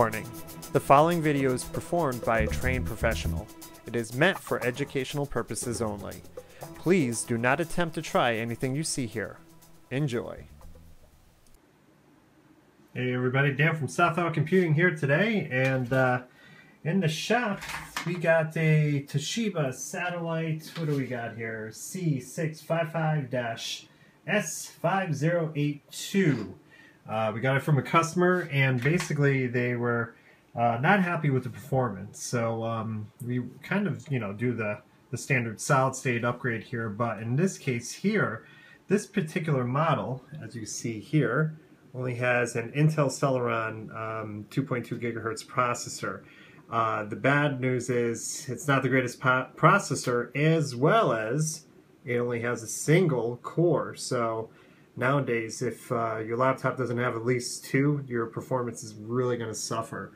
Warning The following video is performed by a trained professional. It is meant for educational purposes only. Please do not attempt to try anything you see here. Enjoy. Hey everybody, Dan from South Hawk Computing here today, and uh, in the shop we got a Toshiba satellite, what do we got here? C655-S5082. Uh, we got it from a customer, and basically they were uh, not happy with the performance. So um, we kind of, you know, do the, the standard solid state upgrade here. But in this case here, this particular model, as you see here, only has an Intel Celeron um, 2.2 gigahertz processor. Uh, the bad news is it's not the greatest processor, as well as it only has a single core. So nowadays, if uh, your laptop doesn't have at least two, your performance is really going to suffer.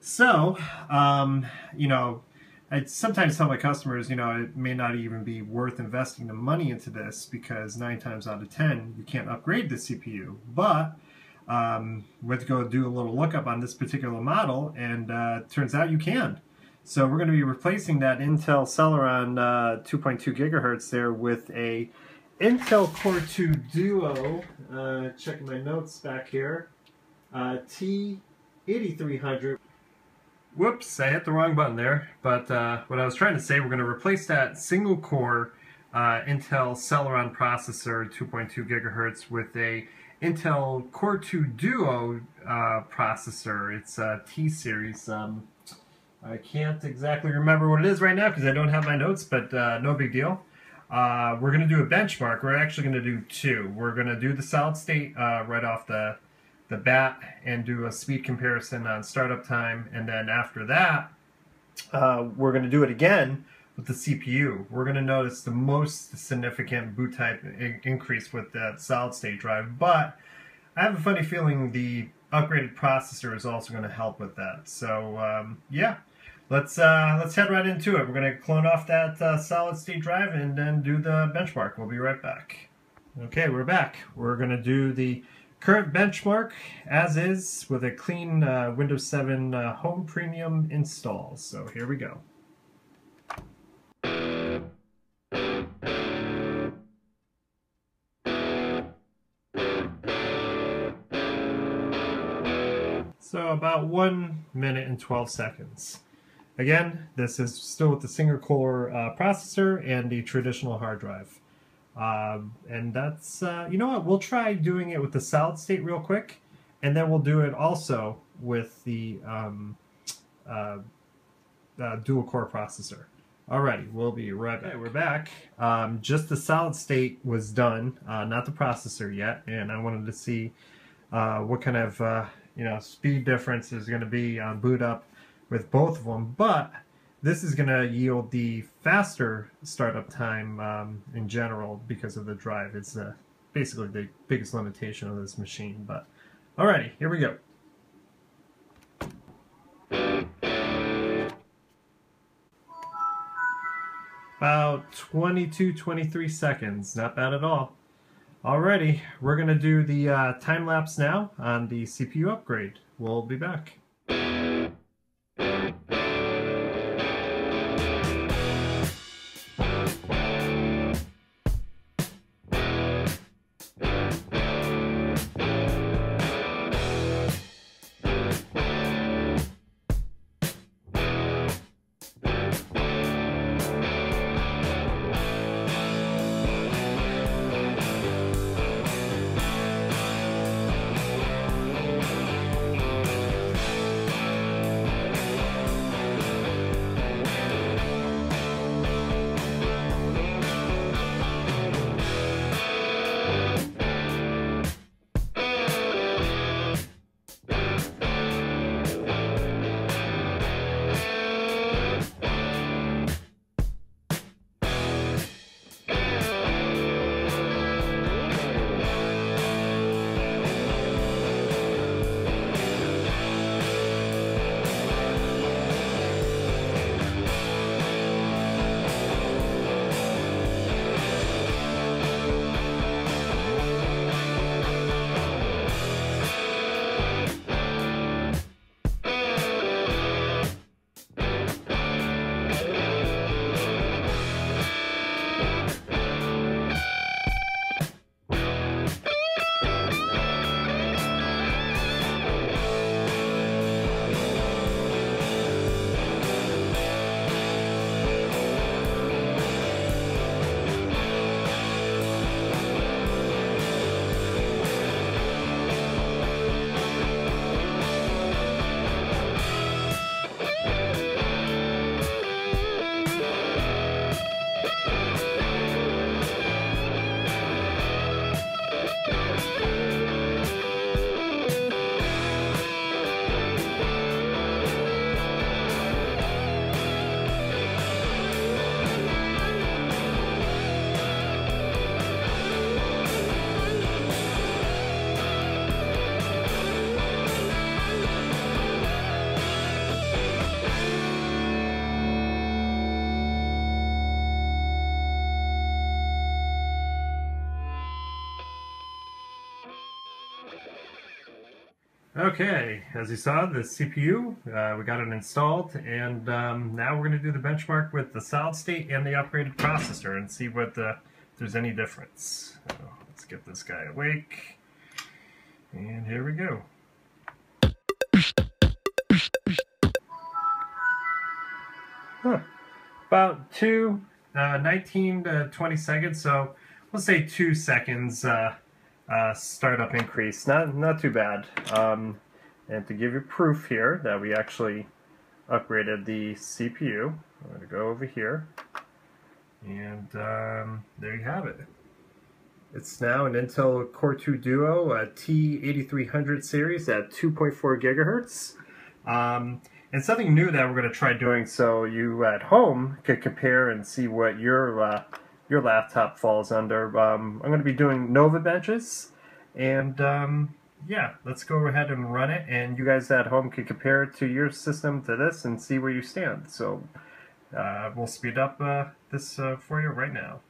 So, um, you know, I sometimes tell my customers, you know, it may not even be worth investing the money into this because nine times out of ten, you can't upgrade the CPU. But um, we have to go do a little lookup on this particular model, and uh, turns out you can. So we're going to be replacing that Intel Celeron uh, 2.2 gigahertz there with a Intel Core 2 Duo, uh, checking my notes back here, uh, T8300. Whoops, I hit the wrong button there. But uh, what I was trying to say, we're going to replace that single core uh, Intel Celeron processor, 2.2 gigahertz, with a Intel Core 2 Duo uh, processor. It's a T-Series. Um, I can't exactly remember what it is right now because I don't have my notes, but uh, no big deal. Uh, we're going to do a benchmark. We're actually going to do two. We're going to do the solid state uh, right off the, the bat and do a speed comparison on startup time. And then after that, uh, we're going to do it again with the CPU. We're going to notice the most significant boot type increase with that solid state drive. But I have a funny feeling the upgraded processor is also going to help with that. So um, yeah, let's uh, let's head right into it. We're going to clone off that uh, solid state drive and then do the benchmark. We'll be right back. Okay, we're back. We're going to do the current benchmark as is with a clean uh, Windows 7 uh, Home Premium install. So here we go. So about 1 minute and 12 seconds. Again, this is still with the single core uh, processor and the traditional hard drive. Um, and that's, uh, you know what, we'll try doing it with the solid state real quick, and then we'll do it also with the um, uh, uh dual core processor. Alrighty, we'll be right back. Okay, we're back. Um, just the solid state was done, uh, not the processor yet, and I wanted to see uh, what kind of you know speed difference is going to be on boot up with both of them, but this is going to yield the faster startup time um, in general because of the drive. It's uh, basically the biggest limitation of this machine. But alrighty, here we go. About 22, 23 seconds. Not bad at all. Alrighty, we're going to do the uh, time lapse now on the CPU upgrade. We'll be back. Okay, as you saw, the CPU, uh, we got it installed, and um, now we're going to do the benchmark with the solid state and the upgraded processor and see what the, if there's any difference. So let's get this guy awake, and here we go. Huh. About two, uh, 19 to 20 seconds, so we'll say two seconds uh, uh, startup increase. Not not too bad. Um, and to give you proof here that we actually upgraded the CPU, I'm going to go over here, and um, there you have it. It's now an Intel Core 2 Duo a T8300 series at 2.4 gigahertz. Um, and something new that we're going to try doing so you at home can compare and see what your uh, your laptop falls under. Um, I'm going to be doing Nova benches, and um, yeah, let's go ahead and run it, and you guys at home can compare it to your system to this and see where you stand. So uh, we'll speed up uh, this uh, for you right now.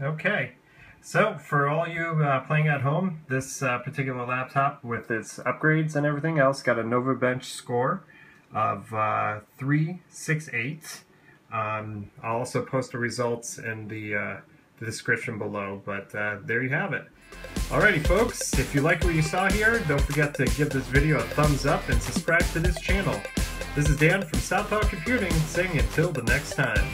Okay. So, for all you uh, playing at home, this uh, particular laptop with its upgrades and everything else got a NovaBench score of uh, 368. Um, I'll also post the results in the, uh, the description below, but uh, there you have it. Alrighty folks, if you like what you saw here, don't forget to give this video a thumbs up and subscribe to this channel. This is Dan from South Southpaw Computing saying until the next time.